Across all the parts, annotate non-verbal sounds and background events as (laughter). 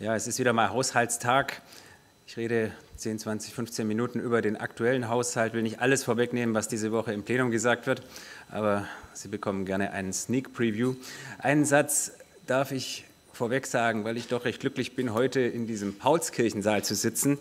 Ja, es ist wieder mal Haushaltstag. Ich rede 10, 20, 15 Minuten über den aktuellen Haushalt, will nicht alles vorwegnehmen, was diese Woche im Plenum gesagt wird, aber Sie bekommen gerne einen Sneak Preview. Einen Satz darf ich vorweg sagen, weil ich doch recht glücklich bin, heute in diesem Paulskirchensaal zu sitzen.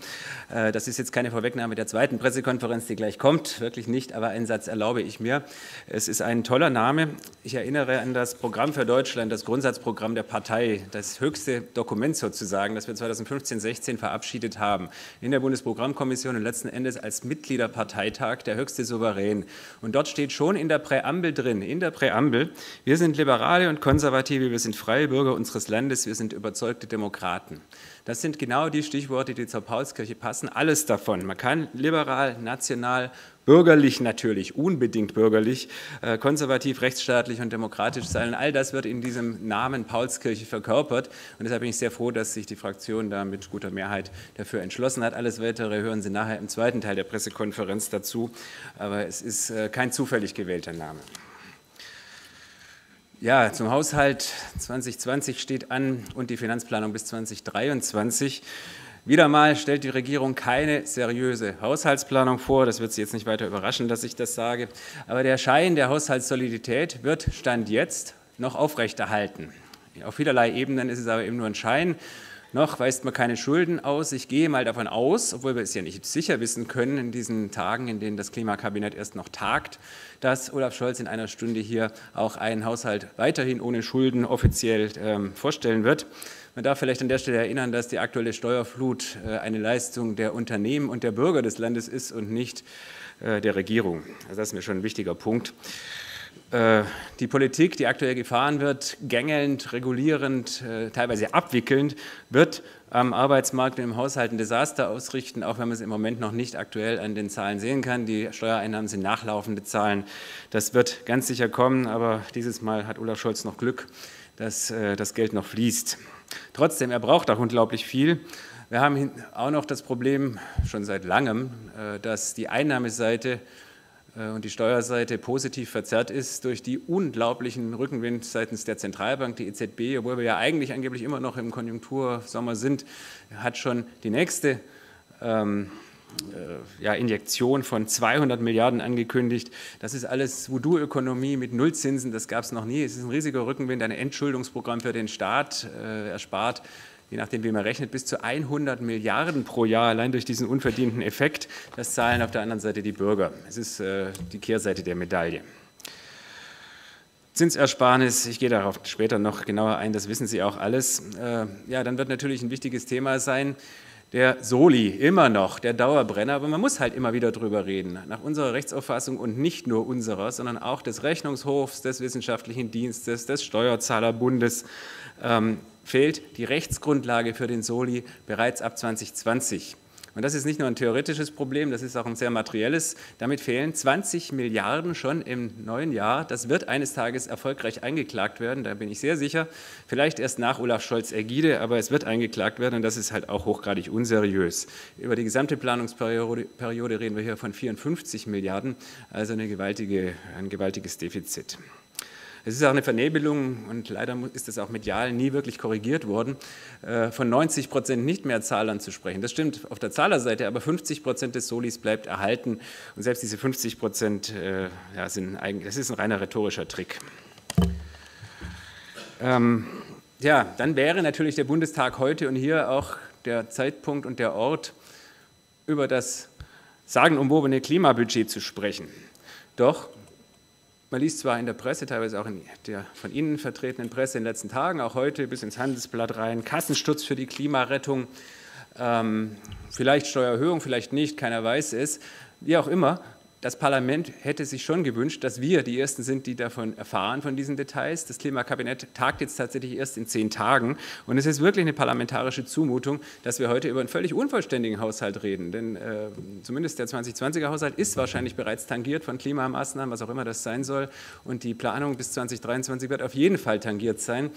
Äh, das ist jetzt keine Vorwegnahme der zweiten Pressekonferenz, die gleich kommt, wirklich nicht, aber einen Satz erlaube ich mir. Es ist ein toller Name. Ich erinnere an das Programm für Deutschland, das Grundsatzprogramm der Partei, das höchste Dokument sozusagen, das wir 2015, 16 verabschiedet haben, in der Bundesprogrammkommission und letzten Endes als Mitgliederparteitag der höchste Souverän. Und dort steht schon in der Präambel drin, in der Präambel, wir sind Liberale und Konservative, wir sind freie Bürger unseres Landes Landes, wir sind überzeugte Demokraten. Das sind genau die Stichworte, die zur Paulskirche passen. Alles davon. Man kann liberal, national, bürgerlich natürlich, unbedingt bürgerlich, äh, konservativ, rechtsstaatlich und demokratisch sein. All das wird in diesem Namen Paulskirche verkörpert. Und deshalb bin ich sehr froh, dass sich die Fraktion da mit guter Mehrheit dafür entschlossen hat. Alles Weitere hören Sie nachher im zweiten Teil der Pressekonferenz dazu. Aber es ist äh, kein zufällig gewählter Name. Ja, zum Haushalt 2020 steht an und die Finanzplanung bis 2023. Wieder mal stellt die Regierung keine seriöse Haushaltsplanung vor. Das wird Sie jetzt nicht weiter überraschen, dass ich das sage. Aber der Schein der Haushaltssolidität wird Stand jetzt noch aufrechterhalten. Auf vielerlei Ebenen ist es aber eben nur ein Schein. Noch weist man keine Schulden aus. Ich gehe mal davon aus, obwohl wir es ja nicht sicher wissen können in diesen Tagen, in denen das Klimakabinett erst noch tagt, dass Olaf Scholz in einer Stunde hier auch einen Haushalt weiterhin ohne Schulden offiziell ähm, vorstellen wird. Man darf vielleicht an der Stelle erinnern, dass die aktuelle Steuerflut äh, eine Leistung der Unternehmen und der Bürger des Landes ist und nicht äh, der Regierung. Also das ist mir schon ein wichtiger Punkt. Äh, die Politik, die aktuell gefahren wird, gängelnd, regulierend, äh, teilweise abwickelnd, wird am Arbeitsmarkt und im Haushalt ein Desaster ausrichten, auch wenn man es im Moment noch nicht aktuell an den Zahlen sehen kann. Die Steuereinnahmen sind nachlaufende Zahlen. Das wird ganz sicher kommen, aber dieses Mal hat Olaf Scholz noch Glück, dass äh, das Geld noch fließt. Trotzdem, er braucht auch unglaublich viel. Wir haben auch noch das Problem schon seit langem, dass die Einnahmeseite und die Steuerseite positiv verzerrt ist durch die unglaublichen Rückenwind seitens der Zentralbank, die EZB, obwohl wir ja eigentlich angeblich immer noch im Konjunktursommer sind, hat schon die nächste ähm, äh, ja, Injektion von 200 Milliarden angekündigt. Das ist alles Voodoo-Ökonomie mit Nullzinsen, das gab es noch nie. Es ist ein riesiger Rückenwind, ein Entschuldungsprogramm für den Staat äh, erspart je nachdem, wie man rechnet, bis zu 100 Milliarden pro Jahr allein durch diesen unverdienten Effekt. Das zahlen auf der anderen Seite die Bürger. Es ist äh, die Kehrseite der Medaille. Zinsersparnis, ich gehe darauf später noch genauer ein, das wissen Sie auch alles. Äh, ja, dann wird natürlich ein wichtiges Thema sein, der Soli, immer noch, der Dauerbrenner, aber man muss halt immer wieder drüber reden. Nach unserer Rechtsauffassung und nicht nur unserer, sondern auch des Rechnungshofs, des Wissenschaftlichen Dienstes, des Steuerzahlerbundes ähm, fehlt die Rechtsgrundlage für den Soli bereits ab 2020. Und das ist nicht nur ein theoretisches Problem, das ist auch ein sehr materielles. Damit fehlen 20 Milliarden schon im neuen Jahr. Das wird eines Tages erfolgreich eingeklagt werden, da bin ich sehr sicher. Vielleicht erst nach Olaf Scholz Ägide, aber es wird eingeklagt werden und das ist halt auch hochgradig unseriös. Über die gesamte Planungsperiode reden wir hier von 54 Milliarden, also eine gewaltige, ein gewaltiges Defizit. Es ist auch eine Vernebelung und leider ist es auch medial nie wirklich korrigiert worden, äh, von 90 Prozent nicht mehr Zahlern zu sprechen. Das stimmt auf der Zahlerseite, aber 50 Prozent des Solis bleibt erhalten und selbst diese 50 Prozent äh, ja, sind eigentlich, das ist ein reiner rhetorischer Trick. Ähm, ja, dann wäre natürlich der Bundestag heute und hier auch der Zeitpunkt und der Ort, über das sagenumwobene Klimabudget zu sprechen. Doch man liest zwar in der Presse, teilweise auch in der von Ihnen vertretenen Presse in den letzten Tagen, auch heute bis ins Handelsblatt rein, Kassensturz für die Klimarettung, ähm, vielleicht Steuererhöhung, vielleicht nicht, keiner weiß es. Wie auch immer, das Parlament hätte sich schon gewünscht, dass wir die Ersten sind, die davon erfahren, von diesen Details. Das Klimakabinett tagt jetzt tatsächlich erst in zehn Tagen. Und es ist wirklich eine parlamentarische Zumutung, dass wir heute über einen völlig unvollständigen Haushalt reden. Denn äh, zumindest der 2020er Haushalt ist wahrscheinlich bereits tangiert von Klimamaßnahmen, was auch immer das sein soll. Und die Planung bis 2023 wird auf jeden Fall tangiert sein.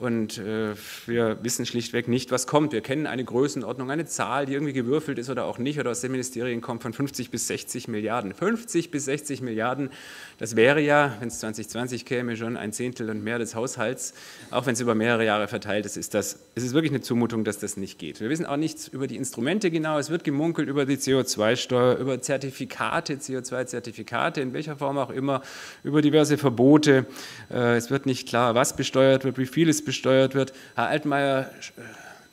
Und äh, wir wissen schlichtweg nicht, was kommt. Wir kennen eine Größenordnung, eine Zahl, die irgendwie gewürfelt ist oder auch nicht, oder aus den Ministerien kommt von 50 bis 60 Milliarden. 50 bis 60 Milliarden. Das wäre ja, wenn es 2020 käme, schon ein Zehntel und mehr des Haushalts. Auch wenn es über mehrere Jahre verteilt ist, ist das, es ist wirklich eine Zumutung, dass das nicht geht. Wir wissen auch nichts über die Instrumente genau. Es wird gemunkelt über die CO2-Steuer, über Zertifikate, CO2-Zertifikate, in welcher Form auch immer, über diverse Verbote. Äh, es wird nicht klar, was besteuert wird, wie viel es besteuert wird. Herr Altmaier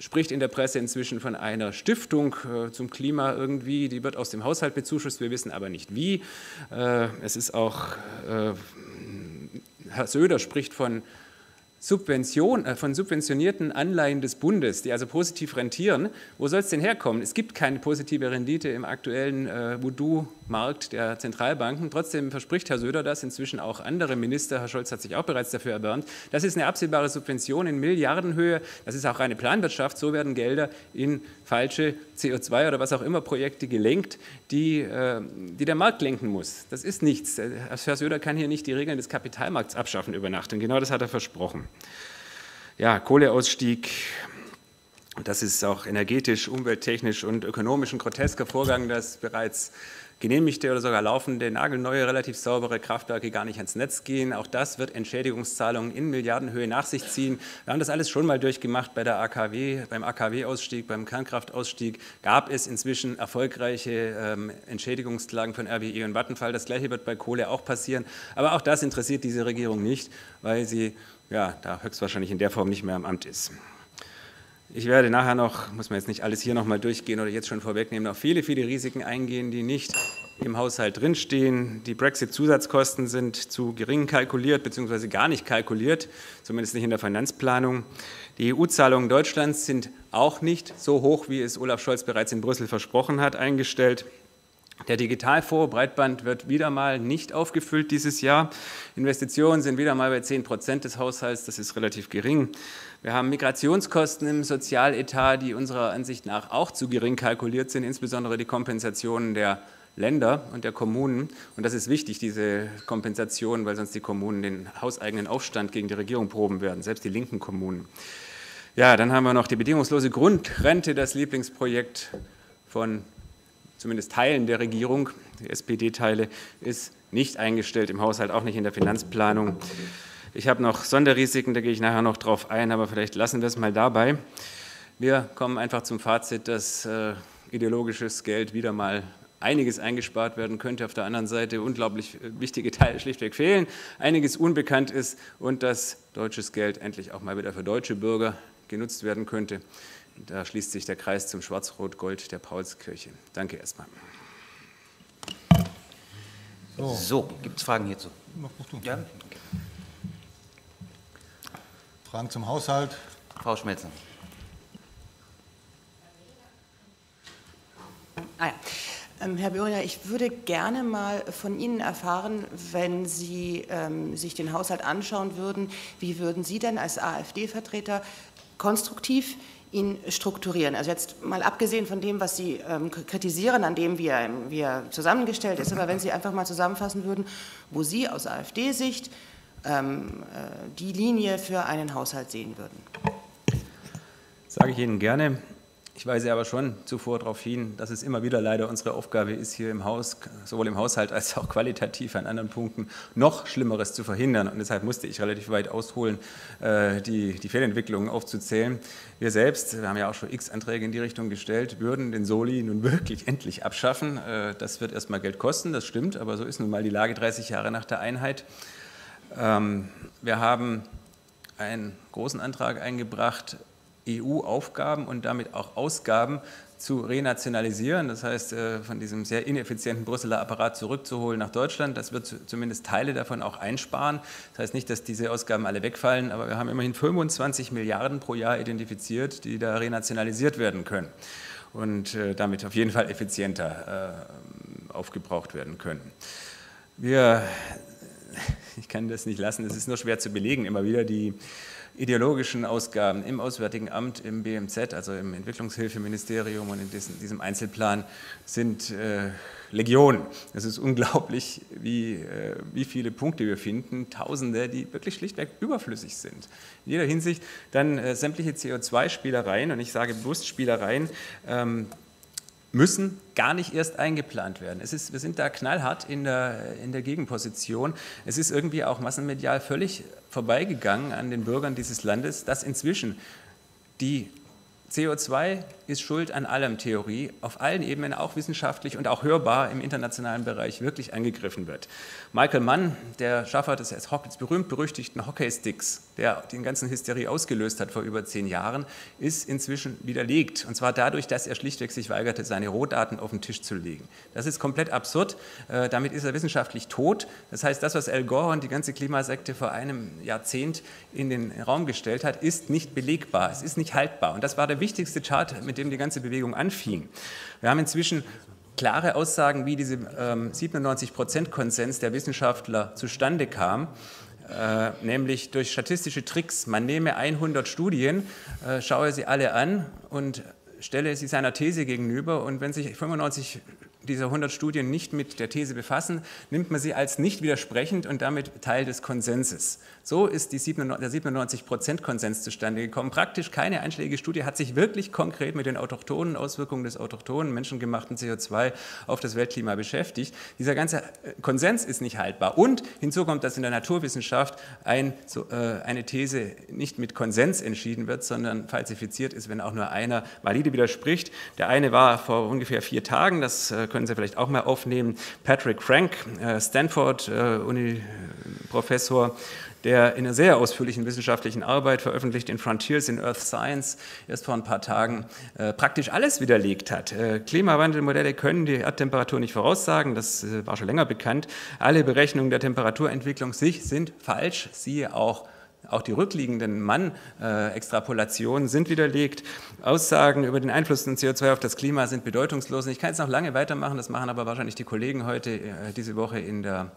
spricht in der Presse inzwischen von einer Stiftung äh, zum Klima irgendwie, die wird aus dem Haushalt bezuschusst, wir wissen aber nicht wie. Äh, es ist auch, äh, Herr Söder spricht von Subvention, von subventionierten Anleihen des Bundes, die also positiv rentieren. Wo soll es denn herkommen? Es gibt keine positive Rendite im aktuellen äh, Voodoo-Markt der Zentralbanken. Trotzdem verspricht Herr Söder das, inzwischen auch andere Minister. Herr Scholz hat sich auch bereits dafür erwärmt. Das ist eine absehbare Subvention in Milliardenhöhe. Das ist auch eine Planwirtschaft. So werden Gelder in falsche CO2 oder was auch immer Projekte gelenkt, die, äh, die der Markt lenken muss. Das ist nichts. Herr Söder kann hier nicht die Regeln des Kapitalmarkts abschaffen über Nacht. Und genau das hat er versprochen. Ja, Kohleausstieg, das ist auch energetisch, umwelttechnisch und ökonomisch ein grotesker Vorgang, das bereits genehmigte oder sogar laufende, nagelneue, relativ saubere Kraftwerke gar nicht ans Netz gehen. Auch das wird Entschädigungszahlungen in Milliardenhöhe nach sich ziehen. Wir haben das alles schon mal durchgemacht bei der AKW, beim AKW-Ausstieg, beim Kernkraftausstieg gab es inzwischen erfolgreiche ähm, Entschädigungsklagen von RWE und Vattenfall. Das gleiche wird bei Kohle auch passieren. Aber auch das interessiert diese Regierung nicht, weil sie ja, da höchstwahrscheinlich in der Form nicht mehr am Amt ist. Ich werde nachher noch, muss man jetzt nicht alles hier nochmal durchgehen oder jetzt schon vorwegnehmen, auf viele, viele Risiken eingehen, die nicht im Haushalt drinstehen. Die Brexit-Zusatzkosten sind zu gering kalkuliert bzw. gar nicht kalkuliert, zumindest nicht in der Finanzplanung. Die EU-Zahlungen Deutschlands sind auch nicht so hoch, wie es Olaf Scholz bereits in Brüssel versprochen hat, eingestellt. Der Digitalfonds Breitband wird wieder mal nicht aufgefüllt dieses Jahr. Investitionen sind wieder mal bei 10 Prozent des Haushalts, das ist relativ gering. Wir haben Migrationskosten im Sozialetat, die unserer Ansicht nach auch zu gering kalkuliert sind, insbesondere die Kompensationen der Länder und der Kommunen. Und das ist wichtig, diese Kompensation, weil sonst die Kommunen den hauseigenen Aufstand gegen die Regierung proben werden, selbst die linken Kommunen. Ja, dann haben wir noch die bedingungslose Grundrente, das Lieblingsprojekt von zumindest Teilen der Regierung, die SPD-Teile, ist nicht eingestellt im Haushalt, auch nicht in der Finanzplanung. Ich habe noch Sonderrisiken, da gehe ich nachher noch drauf ein, aber vielleicht lassen wir es mal dabei. Wir kommen einfach zum Fazit, dass äh, ideologisches Geld wieder mal einiges eingespart werden könnte, auf der anderen Seite unglaublich äh, wichtige Teile schlichtweg fehlen, einiges unbekannt ist und dass deutsches Geld endlich auch mal wieder für deutsche Bürger genutzt werden könnte. Da schließt sich der Kreis zum Schwarz-Rot-Gold der Paulskirche. Danke erstmal. So, so gibt es Fragen hierzu? Ja? Fragen zum Haushalt? Frau Schmelzer. Ah ja. Ähm, Herr Böhringer, ich würde gerne mal von Ihnen erfahren, wenn Sie ähm, sich den Haushalt anschauen würden, wie würden Sie denn als AfD-Vertreter konstruktiv ihn strukturieren. Also jetzt mal abgesehen von dem, was Sie ähm, kritisieren, an dem wie er, wie er, zusammengestellt ist, aber wenn Sie einfach mal zusammenfassen würden, wo Sie aus AfD-Sicht ähm, äh, die Linie für einen Haushalt sehen würden. Sage ich Ihnen gerne. Ich weise aber schon zuvor darauf hin, dass es immer wieder leider unsere Aufgabe ist, hier im Haus, sowohl im Haushalt als auch qualitativ an anderen Punkten, noch Schlimmeres zu verhindern. Und deshalb musste ich relativ weit ausholen, äh, die, die Fehlentwicklungen aufzuzählen. Wir selbst, wir haben ja auch schon x Anträge in die Richtung gestellt, würden den Soli nun wirklich endlich abschaffen. Äh, das wird erstmal Geld kosten, das stimmt, aber so ist nun mal die Lage 30 Jahre nach der Einheit. Ähm, wir haben einen großen Antrag eingebracht, EU-Aufgaben und damit auch Ausgaben zu renationalisieren, das heißt äh, von diesem sehr ineffizienten Brüsseler Apparat zurückzuholen nach Deutschland. Das wird zumindest Teile davon auch einsparen. Das heißt nicht, dass diese Ausgaben alle wegfallen, aber wir haben immerhin 25 Milliarden pro Jahr identifiziert, die da renationalisiert werden können und äh, damit auf jeden Fall effizienter äh, aufgebraucht werden können. Wir, ich kann das nicht lassen, es ist nur schwer zu belegen, immer wieder die ideologischen Ausgaben im Auswärtigen Amt, im BMZ, also im Entwicklungshilfeministerium und in diesem Einzelplan sind äh, Legionen. Es ist unglaublich, wie, äh, wie viele Punkte wir finden, Tausende, die wirklich schlichtweg überflüssig sind. In jeder Hinsicht. Dann äh, sämtliche CO2-Spielereien, und ich sage bewusst Spielereien, ähm, müssen gar nicht erst eingeplant werden. Es ist, wir sind da knallhart in der, in der Gegenposition. Es ist irgendwie auch massenmedial völlig vorbeigegangen an den Bürgern dieses Landes, dass inzwischen die CO2 ist schuld an allem Theorie, auf allen Ebenen, auch wissenschaftlich und auch hörbar im internationalen Bereich wirklich angegriffen wird. Michael Mann, der Schaffer des, berühmt-berüchtigten Hockeysticks, der den ganzen Hysterie ausgelöst hat vor über zehn Jahren, ist inzwischen widerlegt. Und zwar dadurch, dass er schlichtweg sich weigerte, seine Rohdaten auf den Tisch zu legen. Das ist komplett absurd. Äh, damit ist er wissenschaftlich tot. Das heißt, das, was Al Gore und die ganze Klimasekte vor einem Jahrzehnt in den Raum gestellt hat, ist nicht belegbar. Es ist nicht haltbar. Und das war der wichtigste Chart, mit dem die ganze Bewegung anfing. Wir haben inzwischen klare Aussagen, wie dieser ähm, 97-Prozent-Konsens der Wissenschaftler zustande kam. Äh, nämlich durch statistische Tricks. Man nehme 100 Studien, äh, schaue sie alle an und stelle sie seiner These gegenüber und wenn sich 95 dieser 100 Studien nicht mit der These befassen, nimmt man sie als nicht widersprechend und damit Teil des Konsenses. So ist 97, der 97-Prozent-Konsens zustande gekommen. Praktisch keine einschlägige Studie hat sich wirklich konkret mit den autochthonen Auswirkungen des autochthonen menschengemachten CO2 auf das Weltklima beschäftigt. Dieser ganze äh, Konsens ist nicht haltbar. Und hinzu kommt, dass in der Naturwissenschaft ein, so, äh, eine These nicht mit Konsens entschieden wird, sondern falsifiziert ist, wenn auch nur einer valide widerspricht. Der eine war vor ungefähr vier Tagen, das äh, können Sie vielleicht auch mal aufnehmen, Patrick Frank, äh, Stanford-Uni-Professor, äh, der in einer sehr ausführlichen wissenschaftlichen Arbeit veröffentlicht in Frontiers in Earth Science erst vor ein paar Tagen äh, praktisch alles widerlegt hat. Äh, Klimawandelmodelle können die Erdtemperatur nicht voraussagen, das äh, war schon länger bekannt. Alle Berechnungen der Temperaturentwicklung sich sind falsch, siehe auch auch die rückliegenden Mann-Extrapolationen sind widerlegt. Aussagen über den Einfluss von CO2 auf das Klima sind bedeutungslos. Ich kann jetzt noch lange weitermachen, das machen aber wahrscheinlich die Kollegen heute, äh, diese Woche in der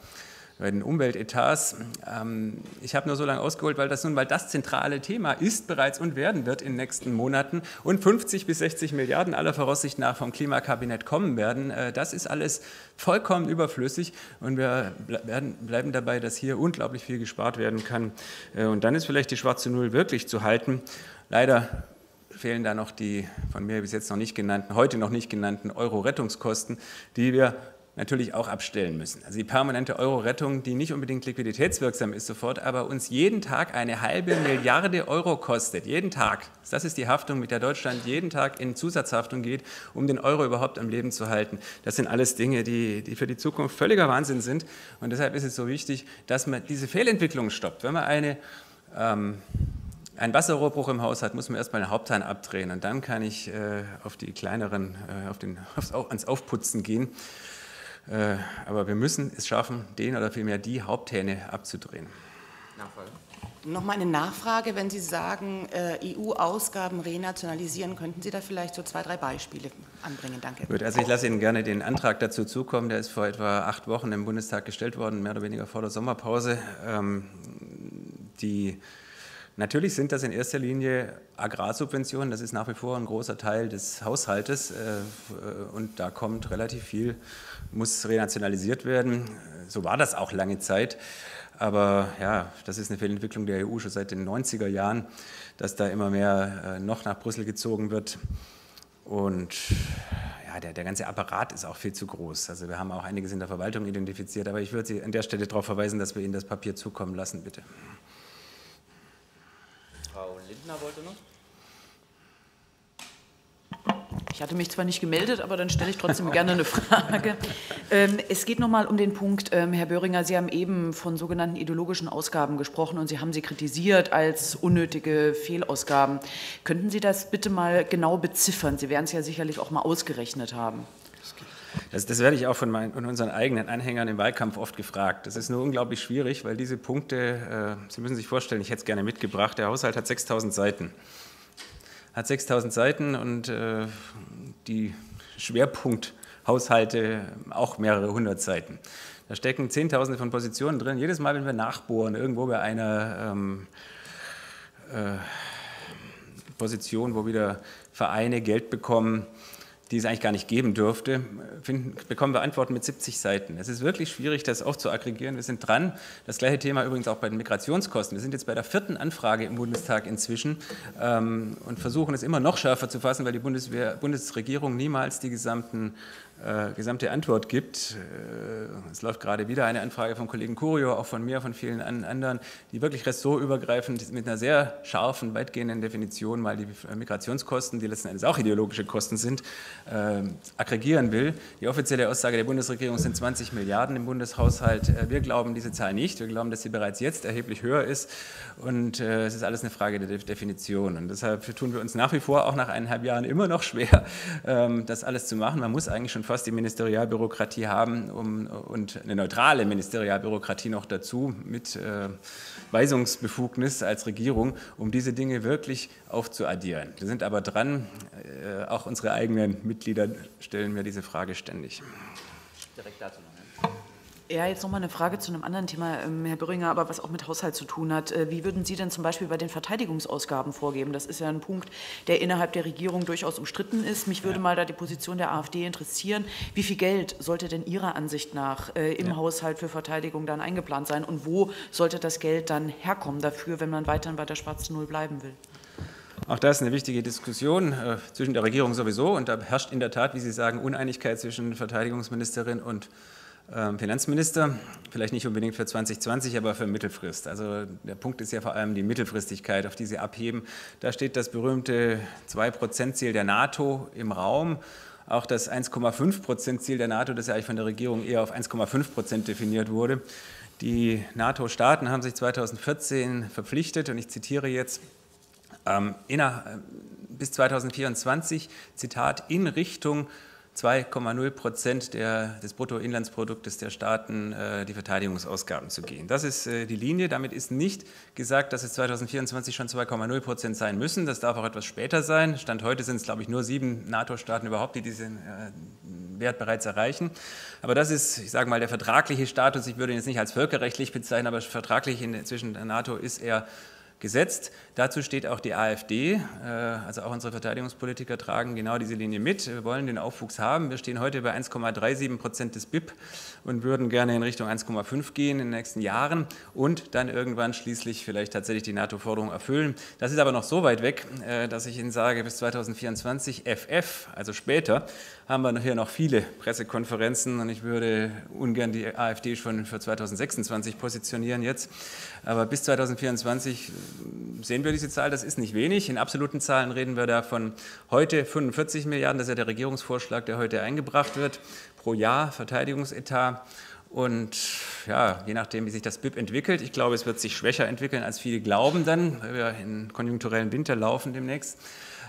bei den Umweltetats. Ähm, ich habe nur so lange ausgeholt, weil das nun mal das zentrale Thema ist bereits und werden wird in den nächsten Monaten und 50 bis 60 Milliarden aller Voraussicht nach vom Klimakabinett kommen werden. Äh, das ist alles vollkommen überflüssig und wir bleiben dabei, dass hier unglaublich viel gespart werden kann. Äh, und dann ist vielleicht die schwarze Null wirklich zu halten. Leider fehlen da noch die von mir bis jetzt noch nicht genannten, heute noch nicht genannten Euro-Rettungskosten, die wir natürlich auch abstellen müssen. Also die permanente Euro-Rettung, die nicht unbedingt liquiditätswirksam ist sofort, aber uns jeden Tag eine halbe Milliarde Euro kostet. Jeden Tag. Das ist die Haftung, mit der Deutschland jeden Tag in Zusatzhaftung geht, um den Euro überhaupt am Leben zu halten. Das sind alles Dinge, die, die für die Zukunft völliger Wahnsinn sind. Und deshalb ist es so wichtig, dass man diese Fehlentwicklung stoppt. Wenn man eine ähm, ein Wasserrohrbruch im Haus hat, muss man erstmal den Haupthahn abdrehen und dann kann ich äh, auf die kleineren, äh, auf den, aufs, ans Aufputzen gehen. Äh, aber wir müssen es schaffen, den oder vielmehr die Haupthähne abzudrehen. Nachfrage. Nochmal eine Nachfrage, wenn Sie sagen, äh, EU-Ausgaben renationalisieren, könnten Sie da vielleicht so zwei, drei Beispiele anbringen? Danke. Gut, also ich lasse Ihnen gerne den Antrag dazu zukommen. Der ist vor etwa acht Wochen im Bundestag gestellt worden, mehr oder weniger vor der Sommerpause. Ähm, die Natürlich sind das in erster Linie Agrarsubventionen, das ist nach wie vor ein großer Teil des Haushaltes äh, und da kommt relativ viel, muss renationalisiert werden. So war das auch lange Zeit, aber ja, das ist eine Fehlentwicklung der EU schon seit den 90er Jahren, dass da immer mehr äh, noch nach Brüssel gezogen wird und ja, der, der ganze Apparat ist auch viel zu groß. Also wir haben auch einiges in der Verwaltung identifiziert, aber ich würde Sie an der Stelle darauf verweisen, dass wir Ihnen das Papier zukommen lassen, bitte. Lindner wollte noch. Ich hatte mich zwar nicht gemeldet, aber dann stelle ich trotzdem gerne eine Frage. (laughs) Ähm, es geht nochmal um den Punkt, ähm, Herr Böhringer, Sie haben eben von sogenannten ideologischen Ausgaben gesprochen und Sie haben sie kritisiert als unnötige Fehlausgaben. Könnten Sie das bitte mal genau beziffern? Sie werden es ja sicherlich auch mal ausgerechnet haben. Das, das werde ich auch von, meinen, von, unseren eigenen Anhängern im Wahlkampf oft gefragt. Das ist nur unglaublich schwierig, weil diese Punkte, äh, Sie müssen sich vorstellen, ich hätte es gerne mitgebracht, der Haushalt hat 6000 Seiten. Hat 6000 Seiten und äh, die Schwerpunkthaushalte auch mehrere hundert Seiten. Da stecken Zehntausende von Positionen drin. Jedes Mal, wenn wir nachbohren, irgendwo bei einer ähm, äh, Position, wo wieder Vereine Geld bekommen, die es eigentlich gar nicht geben dürfte, finden, bekommen wir Antworten mit 70 Seiten. Es ist wirklich schwierig, das aufzuaggregieren. Wir sind dran. Das gleiche Thema übrigens auch bei den Migrationskosten. Wir sind jetzt bei der vierten Anfrage im Bundestag inzwischen ähm, und versuchen es immer noch schärfer zu fassen, weil die Bundeswehr, Bundesregierung niemals die gesamten äh, gesamte Antwort gibt. Äh, es läuft gerade wieder eine Anfrage vom Kollegen Curio, auch von mir, von vielen anderen, die wirklich ressortübergreifend mit einer sehr scharfen, weitgehenden Definition mal die Migrationskosten, die letzten Endes auch ideologische Kosten sind, äh, aggregieren will. Die offizielle Aussage der Bundesregierung sind 20 Milliarden im Bundeshaushalt. Äh, wir glauben diese Zahl nicht. Wir glauben, dass sie bereits jetzt erheblich höher ist. Und äh, es ist alles eine Frage der Definition. Und deshalb tun wir uns nach wie vor, auch nach eineinhalb Jahren, immer noch schwer, ähm, das alles zu machen. Man muss eigentlich schon fast fast die Ministerialbürokratie haben um, und eine neutrale Ministerialbürokratie noch dazu mit äh, Weisungsbefugnis als Regierung, um diese Dinge wirklich aufzuaddieren. Wir sind aber dran, äh, auch unsere eigenen Mitglieder stellen mir diese Frage ständig. Direkt dazu. Ja, jetzt nochmal eine Frage zu einem anderen Thema, ähm, Herr Böhringer, aber was auch mit Haushalt zu tun hat. Äh, wie würden Sie denn zum Beispiel bei den Verteidigungsausgaben vorgeben? Das ist ja ein Punkt, der innerhalb der Regierung durchaus umstritten ist. Mich würde ja. mal da die Position der AfD interessieren. Wie viel Geld sollte denn Ihrer Ansicht nach äh, im ja. Haushalt für Verteidigung dann eingeplant sein? Und wo sollte das Geld dann herkommen dafür, wenn man weiterhin bei der schwarzen Null bleiben will? Auch das ist eine wichtige Diskussion äh, zwischen der Regierung sowieso. Und da herrscht in der Tat, wie Sie sagen, Uneinigkeit zwischen Verteidigungsministerin und Finanzminister, vielleicht nicht unbedingt für 2020, aber für Mittelfrist. Also der Punkt ist ja vor allem die Mittelfristigkeit, auf die Sie abheben. Da steht das berühmte 2-Prozent-Ziel der NATO im Raum. Auch das 1,5-Prozent-Ziel der NATO, das ja eigentlich von der Regierung eher auf 1,5 Prozent definiert wurde. Die NATO-Staaten haben sich 2014 verpflichtet, und ich zitiere jetzt, ähm, inner, äh, bis 2024, Zitat, in Richtung 2,0 Prozent des Bruttoinlandsproduktes der Staaten äh, die Verteidigungsausgaben zu gehen. Das ist äh, die Linie. Damit ist nicht gesagt, dass es 2024 schon 2,0 Prozent sein müssen. Das darf auch etwas später sein. Stand heute sind es, glaube ich, nur sieben NATO-Staaten überhaupt, die diesen äh, Wert bereits erreichen. Aber das ist, ich sage mal, der vertragliche Status. Ich würde ihn jetzt nicht als völkerrechtlich bezeichnen, aber vertraglich in, zwischen der NATO ist er gesetzt. Dazu steht auch die AfD, äh, also auch unsere Verteidigungspolitiker tragen genau diese Linie mit. Wir wollen den Aufwuchs haben. Wir stehen heute bei 1,37 Prozent des BIP und würden gerne in Richtung 1,5 gehen in den nächsten Jahren und dann irgendwann schließlich vielleicht tatsächlich die NATO-Forderung erfüllen. Das ist aber noch so weit weg, äh, dass ich Ihnen sage, bis 2024 FF, also später, haben wir hier noch viele Pressekonferenzen und ich würde ungern die AfD schon für 2026 positionieren jetzt. Aber bis 2024 sehen wir diese Zahl, das ist nicht wenig. In absoluten Zahlen reden wir da von heute 45 Milliarden, das ist ja der Regierungsvorschlag, der heute eingebracht wird, pro Jahr Verteidigungsetat. Und ja, je nachdem, wie sich das BIP entwickelt, ich glaube, es wird sich schwächer entwickeln, als viele glauben dann, weil wir in konjunkturellen Winter laufen demnächst,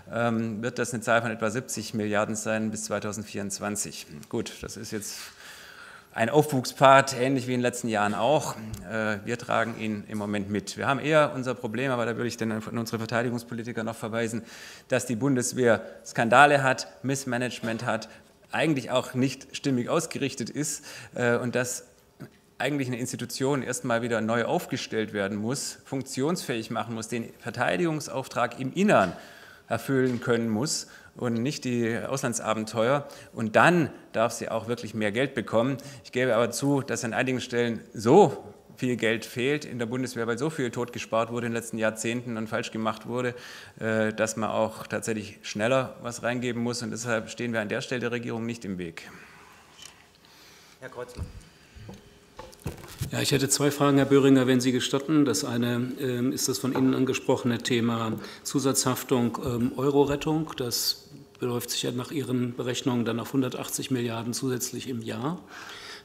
wird das eine Zahl von etwa 70 Milliarden sein bis 2024. Gut, das ist jetzt ein Aufwuchspfad, ähnlich wie in den letzten Jahren auch. Äh, wir tragen ihn im Moment mit. Wir haben eher unser Problem, aber da würde ich dann an unsere Verteidigungspolitiker noch verweisen, dass die Bundeswehr Skandale hat, Missmanagement hat, eigentlich auch nicht stimmig ausgerichtet ist äh, und dass eigentlich eine Institution erstmal wieder neu aufgestellt werden muss, funktionsfähig machen muss, den Verteidigungsauftrag im Innern erfüllen können muss und nicht die Auslandsabenteuer. Und dann darf sie auch wirklich mehr Geld bekommen. Ich gebe aber zu, dass an einigen Stellen so viel Geld fehlt in der Bundeswehr, weil so viel tot gespart wurde in den letzten Jahrzehnten und falsch gemacht wurde, äh, dass man auch tatsächlich schneller was reingeben muss. Und deshalb stehen wir an der Stelle der Regierung nicht im Weg. Herr Kreuzmann. Ja, ich hätte zwei Fragen, Herr Böhringer, wenn Sie gestatten. Das eine ähm, ist das von Ihnen angesprochene Thema Zusatzhaftung ähm, Euro-Rettung. Das beläuft sich ja nach Ihren Berechnungen dann auf 180 Milliarden zusätzlich im Jahr.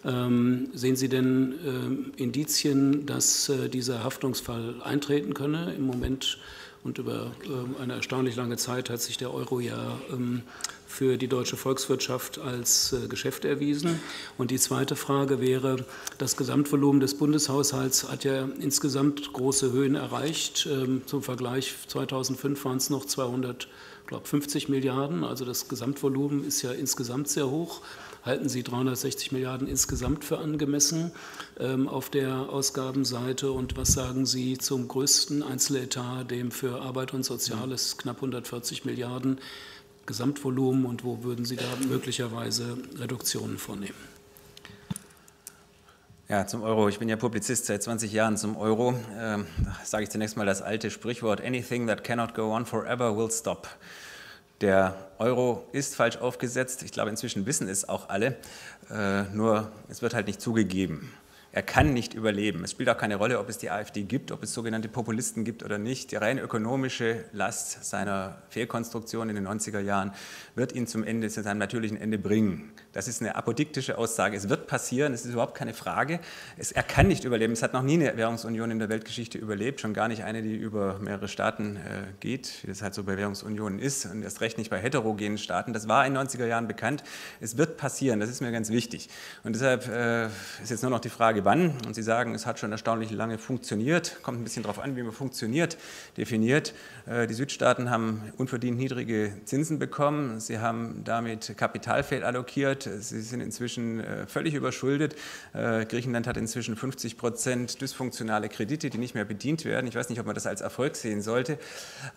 Ähm, sehen Sie denn ähm, Indizien, dass äh, dieser Haftungsfall eintreten könne? Im Moment und über äh, eine erstaunlich lange Zeit hat sich der Euro ja ähm, für die deutsche Volkswirtschaft als äh, Geschäft erwiesen. Und die zweite Frage wäre, das Gesamtvolumen des Bundeshaushalts hat ja insgesamt große Höhen erreicht. Ähm, zum Vergleich 2005 waren es noch 250 Milliarden. Also das Gesamtvolumen ist ja insgesamt sehr hoch. Halten Sie 360 Milliarden insgesamt für angemessen ähm, auf der Ausgabenseite? Und was sagen Sie zum größten Einzeletat, dem für Arbeit und Soziales knapp 140 Milliarden? Gesamtvolumen und wo würden Sie da möglicherweise Reduktionen vornehmen? Ja, zum Euro. Ich bin ja Publizist seit 20 Jahren zum Euro. Ähm, sage ich zunächst mal das alte Sprichwort: Anything that cannot go on forever will stop. Der Euro ist falsch aufgesetzt. Ich glaube, inzwischen wissen es auch alle. Äh, nur es wird halt nicht zugegeben. Er kann nicht überleben. Es spielt auch keine Rolle, ob es die AfD gibt, ob es sogenannte Populisten gibt oder nicht. Die rein ökonomische Last seiner Fehlkonstruktion in den 90er Jahren wird ihn zum Ende, zu seinem natürlichen Ende bringen. Das ist eine apodiktische Aussage. Es wird passieren, es ist überhaupt keine Frage. Es, er kann nicht überleben. Es hat noch nie eine Währungsunion in der Weltgeschichte überlebt, schon gar nicht eine, die über mehrere Staaten äh, geht, wie das halt so bei Währungsunionen ist und erst recht nicht bei heterogenen Staaten. Das war in den 90er Jahren bekannt. Es wird passieren, das ist mir ganz wichtig. Und deshalb äh, ist jetzt nur noch die Frage, Wann. Und Sie sagen, es hat schon erstaunlich lange funktioniert. Kommt ein bisschen darauf an, wie man funktioniert, definiert. Äh, die Südstaaten haben unverdient niedrige Zinsen bekommen. Sie haben damit Kapitalfeld allokiert. Sie sind inzwischen äh, völlig überschuldet. Äh, Griechenland hat inzwischen 50 Prozent dysfunktionale Kredite, die nicht mehr bedient werden. Ich weiß nicht, ob man das als Erfolg sehen sollte.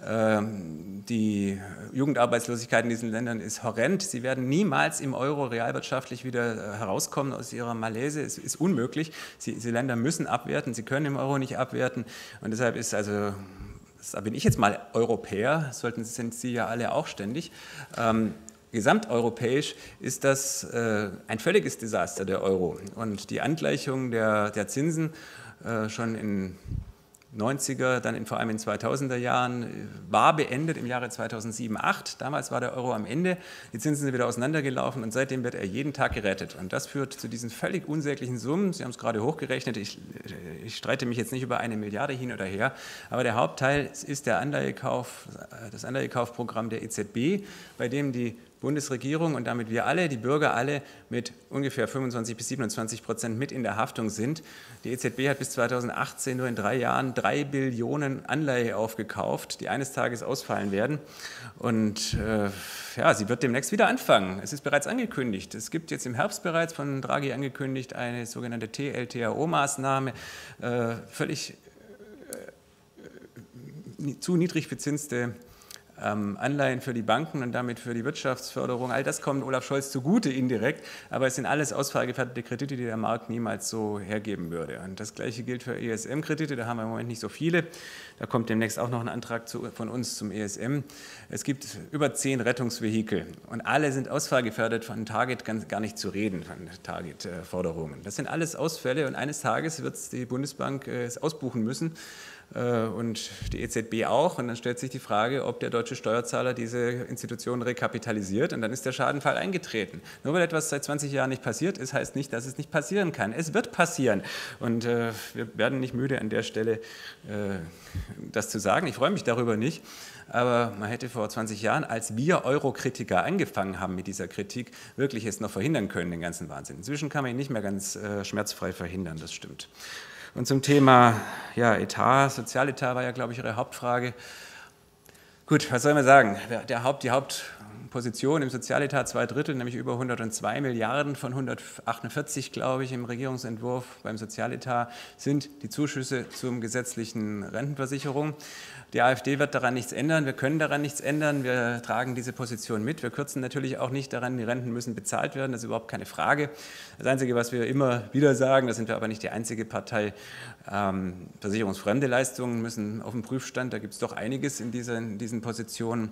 Ähm, die Jugendarbeitslosigkeit in diesen Ländern ist horrend. Sie werden niemals im Euro realwirtschaftlich wieder herauskommen aus ihrer Malaise. Es ist unmöglich. Sie, diese Länder müssen abwerten, sie können im Euro nicht abwerten. Und deshalb ist also, da bin ich jetzt mal Europäer, sollten, sind Sie ja alle auch ständig. Ähm, gesamteuropäisch ist das äh, ein völliges Desaster der Euro. Und die Angleichung der, der Zinsen äh, schon in 90er, dann in, vor allem in 2000er Jahren, war beendet im Jahre 2007, 2008. Damals war der Euro am Ende, die Zinsen sind wieder auseinandergelaufen und seitdem wird er jeden Tag gerettet. Und das führt zu diesen völlig unsäglichen Summen. Sie haben es gerade hochgerechnet, ich, ich streite mich jetzt nicht über eine Milliarde hin oder her, aber der Hauptteil ist der Anleihekauf, das Anleihekaufprogramm der EZB, bei dem die Bundesregierung und damit wir alle, die Bürger alle, mit ungefähr 25 bis 27 Prozent mit in der Haftung sind. Die EZB hat bis 2018 nur in drei Jahren drei Billionen Anleihe aufgekauft, die eines Tages ausfallen werden. Und äh, ja, sie wird demnächst wieder anfangen. Es ist bereits angekündigt. Es gibt jetzt im Herbst bereits von Draghi angekündigt eine sogenannte TLTRO-Maßnahme, äh, völlig äh, zu niedrig bezinste Anleihen für die Banken und damit für die Wirtschaftsförderung. All das kommt Olaf Scholz zugute indirekt, aber es sind alles ausfallgefertigte Kredite, die der Markt niemals so hergeben würde. Und das Gleiche gilt für ESM-Kredite, da haben wir im Moment nicht so viele. Da kommt demnächst auch noch ein Antrag zu, von uns zum ESM. Es gibt über zehn Rettungsvehikel und alle sind ausfallgefährdet, von Target gar nicht zu reden, von Target-Forderungen. Das sind alles Ausfälle und eines Tages wird die Bundesbank äh, es ausbuchen müssen. Äh, und die EZB auch. Und dann stellt sich die Frage, ob der deutsche Steuerzahler diese Institution rekapitalisiert. Und dann ist der Schadenfall eingetreten. Nur weil etwas seit 20 Jahren nicht passiert ist, heißt nicht, dass es nicht passieren kann. Es wird passieren. Und äh, wir werden nicht müde an der Stelle, äh, das zu sagen. Ich freue mich darüber nicht. Aber man hätte vor 20 Jahren, als wir Eurokritiker angefangen haben mit dieser Kritik, wirklich es noch verhindern können, den ganzen Wahnsinn. Inzwischen kann man ihn nicht mehr ganz schmerzfrei verhindern, das stimmt. Und zum Thema ja, Etat, Sozialetat war ja, glaube ich, Ihre Hauptfrage. Gut, was soll man sagen? Der Haupt, die Hauptposition im Sozialetat, zwei Drittel, nämlich über 102 Milliarden von 148, glaube ich, im Regierungsentwurf beim Sozialetat, sind die Zuschüsse zum gesetzlichen Rentenversicherung. Die AfD wird daran nichts ändern, wir können daran nichts ändern, wir tragen diese Position mit. Wir kürzen natürlich auch nicht daran, die Renten müssen bezahlt werden, das ist überhaupt keine Frage. Das Einzige, was wir immer wieder sagen, da sind wir aber nicht die einzige Partei, ähm, versicherungsfremde Leistungen müssen auf dem Prüfstand, da gibt es doch einiges in, dieser, in diesen Positionen.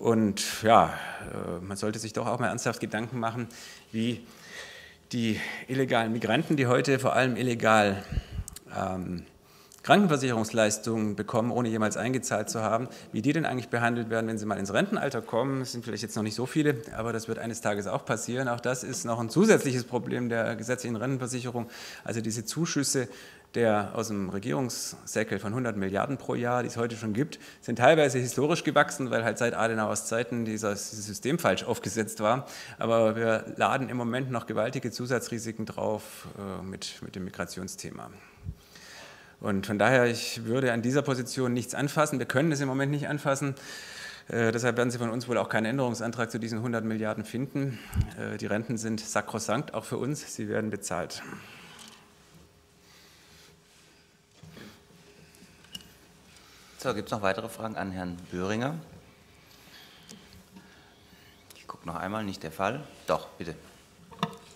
Und ja, äh, man sollte sich doch auch mal ernsthaft Gedanken machen, wie die illegalen Migranten, die heute vor allem illegal ähm, Krankenversicherungsleistungen bekommen, ohne jemals eingezahlt zu haben, wie die denn eigentlich behandelt werden, wenn sie mal ins Rentenalter kommen. Es sind vielleicht jetzt noch nicht so viele, aber das wird eines Tages auch passieren. Auch das ist noch ein zusätzliches Problem der gesetzlichen Rentenversicherung. Also diese Zuschüsse der aus dem Regierungssäckel von 100 Milliarden pro Jahr, die es heute schon gibt, sind teilweise historisch gewachsen, weil halt seit Adenauers Zeiten dieses System falsch aufgesetzt war. Aber wir laden im Moment noch gewaltige Zusatzrisiken drauf äh, mit, mit dem Migrationsthema. Und von daher, ich würde an dieser Position nichts anfassen. Wir können es im Moment nicht anfassen. Äh, deshalb werden Sie von uns wohl auch keinen Änderungsantrag zu diesen 100 Milliarden finden. Äh, die Renten sind sakrosankt, auch für uns. Sie werden bezahlt. So, gibt es noch weitere Fragen an Herrn Böhringer? gucke noch einmal, nicht der Fall. Doch, bitte.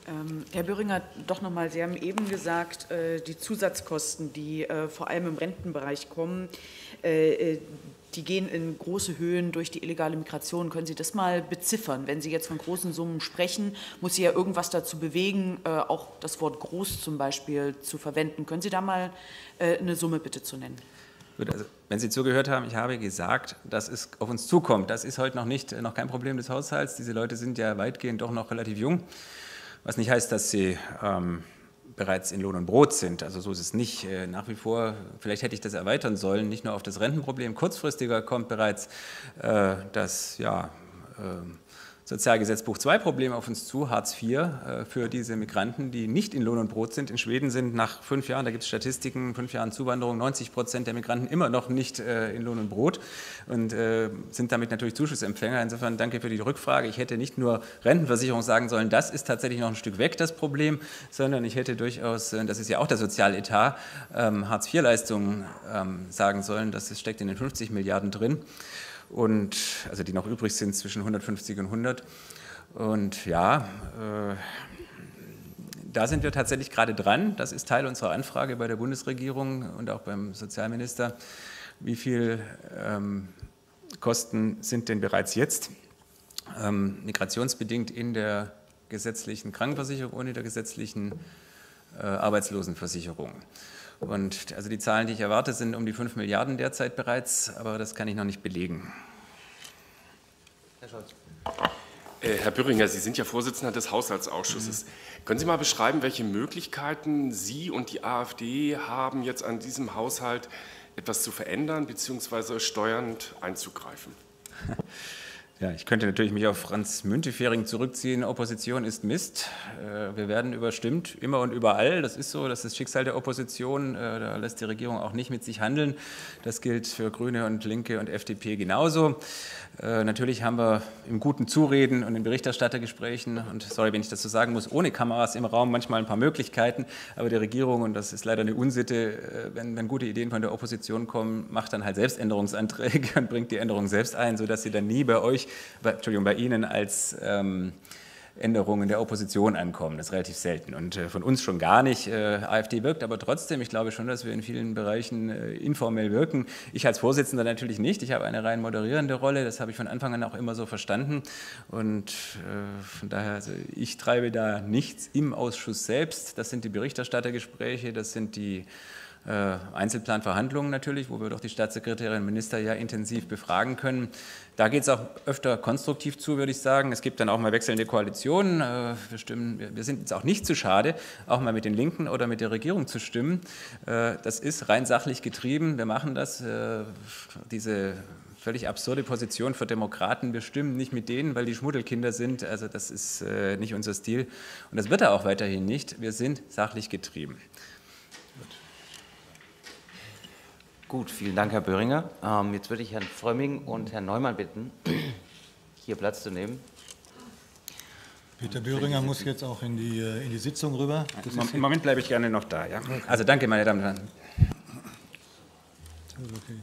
Ähm, Herr Böhringer, doch nochmal, Sie haben eben gesagt, äh, die Zusatzkosten, die äh, vor allem im Rentenbereich kommen, äh, die gehen in große Höhen durch die illegale Migration. Können Sie das mal beziffern? Wenn Sie jetzt von großen Summen sprechen, muss Sie ja irgendwas dazu bewegen, auch das Wort groß zum Beispiel zu verwenden. Können Sie da mal eine Summe bitte zu nennen? Gut, also wenn Sie zugehört haben, ich habe gesagt, dass es auf uns zukommt. Das ist heute noch nicht, noch kein Problem des Haushalts. Diese Leute sind ja weitgehend doch noch relativ jung. Was nicht heißt, dass sie ähm, bereits in Lohn und Brot sind. Also so ist es nicht. Äh, nach wie vor, vielleicht hätte ich das erweitern sollen, nicht nur auf das Rentenproblem kurzfristiger kommt bereits äh, das ja, äh, Sozialgesetzbuch II Problem auf uns zu, Hartz IV, äh, für diese Migranten, die nicht in Lohn und Brot sind. In Schweden sind nach fünf Jahren, da gibt es Statistiken, fünf Jahren Zuwanderung, 90 Prozent der Migranten immer noch nicht äh, in Lohn und Brot und äh, sind damit natürlich Zuschussempfänger. Insofern danke für die Rückfrage. Ich hätte nicht nur Rentenversicherung sagen sollen, das ist tatsächlich noch ein Stück weg, das Problem, sondern ich hätte durchaus, das ist ja auch der Sozialetat, ähm, Hartz IV-Leistungen ähm, sagen sollen, das steckt in den 50 Milliarden drin und also die noch übrig sind zwischen 150 und 100. Und ja, äh, da sind wir tatsächlich gerade dran. Das ist Teil unserer Anfrage bei der Bundesregierung und auch beim Sozialminister. Wie viel ähm, Kosten sind denn bereits jetzt ähm, migrationsbedingt in der gesetzlichen Krankenversicherung und in der gesetzlichen äh, Arbeitslosenversicherung? Und also die Zahlen, die ich erwarte, sind um die 5 Milliarden derzeit bereits, aber das kann ich noch nicht belegen. Herr Scholz. Äh, Herr Bürringer, Sie sind ja Vorsitzender des Haushaltsausschusses. Mhm. Können Sie mal beschreiben, welche Möglichkeiten Sie und die AfD haben, jetzt an diesem Haushalt etwas zu verändern bzw. steuernd einzugreifen? (laughs) Ja, ich könnte natürlich mich auf Franz Müntefering zurückziehen. Opposition ist Mist. Äh, wir werden überstimmt, immer und überall. Das ist so, das ist das Schicksal der Opposition. Äh, da lässt die Regierung auch nicht mit sich handeln. Das gilt für Grüne und Linke und FDP genauso. Äh, natürlich haben wir im guten Zureden und in Berichterstattergesprächen, und sorry, wenn ich das so sagen muss, ohne Kameras im Raum manchmal ein paar Möglichkeiten, aber die Regierung, und das ist leider eine Unsitte, wenn, wenn gute Ideen von der Opposition kommen, macht dann halt selbst Änderungsanträge (laughs) und bringt die Änderungen selbst ein, sodass sie dann nie bei euch, bei, Entschuldigung, bei Ihnen als ähm, Änderungen der Opposition ankommen. Das ist relativ selten und äh, von uns schon gar nicht. Äh, AfD wirkt aber trotzdem. Ich glaube schon, dass wir in vielen Bereichen äh, informell wirken. Ich als Vorsitzender natürlich nicht. Ich habe eine rein moderierende Rolle. Das habe ich von Anfang an auch immer so verstanden. Und von daher, also ich treibe da nichts im Ausschuss selbst. Das sind die Berichterstattergespräche, das sind die Einzelplanverhandlungen natürlich, wo wir doch die Staatssekretärin und Minister ja intensiv befragen können. Da geht es auch öfter konstruktiv zu, würde ich sagen. Es gibt dann auch mal wechselnde Koalitionen. Äh, wir, stimmen, wir sind jetzt auch nicht zu schade, auch mal mit den Linken oder mit der Regierung zu stimmen. Äh, das ist rein sachlich getrieben. Wir machen das. Diese völlig absurde Position für Demokraten. Wir stimmen nicht mit denen, weil die Schmuddelkinder sind. Also das ist nicht unser Stil. Und das wird er auch weiterhin nicht. Wir sind sachlich getrieben. Gut, vielen Dank, Herr Böhringer. Ähm, jetzt würde ich Herrn Frömming und Herrn Neumann bitten, hier Platz zu nehmen. Peter Böhringer muss jetzt auch in die, äh, in die Sitzung rüber. Im Moment bleibe ich gerne noch da. Ja? Also danke, meine Damen und Herren. Okay.